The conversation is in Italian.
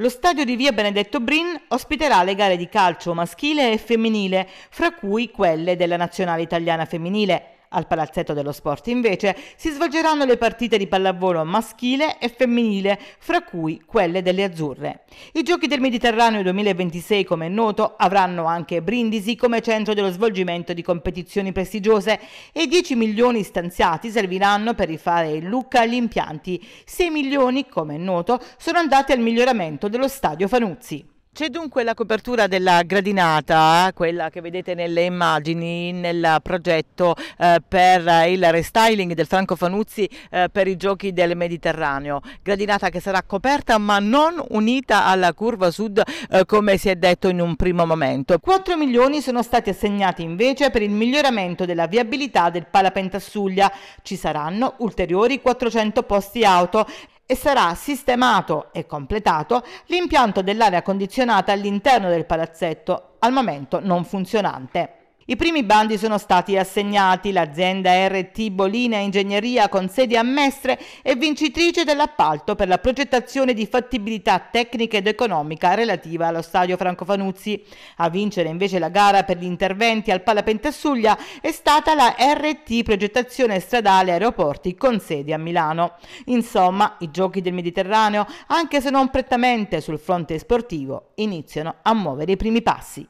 Lo stadio di via Benedetto Brin ospiterà le gare di calcio maschile e femminile, fra cui quelle della nazionale italiana femminile. Al Palazzetto dello Sport invece si svolgeranno le partite di pallavolo maschile e femminile, fra cui quelle delle azzurre. I Giochi del Mediterraneo 2026, come è noto, avranno anche Brindisi come centro dello svolgimento di competizioni prestigiose e i 10 milioni stanziati serviranno per rifare il Lucca agli impianti. 6 milioni, come è noto, sono andati al miglioramento dello stadio Fanuzzi. C'è dunque la copertura della gradinata, quella che vedete nelle immagini, nel progetto eh, per il restyling del Franco Fanuzzi eh, per i giochi del Mediterraneo. Gradinata che sarà coperta ma non unita alla curva sud eh, come si è detto in un primo momento. 4 milioni sono stati assegnati invece per il miglioramento della viabilità del Palapentasuglia. Ci saranno ulteriori 400 posti auto e sarà sistemato e completato l'impianto dell'aria condizionata all'interno del palazzetto, al momento non funzionante. I primi bandi sono stati assegnati. L'azienda RT Bolina Ingegneria con sede a Mestre è vincitrice dell'appalto per la progettazione di fattibilità tecnica ed economica relativa allo stadio Franco Fanuzzi. A vincere invece la gara per gli interventi al Palapentasuglia è stata la RT Progettazione Stradale Aeroporti con sede a Milano. Insomma, i giochi del Mediterraneo, anche se non prettamente sul fronte sportivo, iniziano a muovere i primi passi.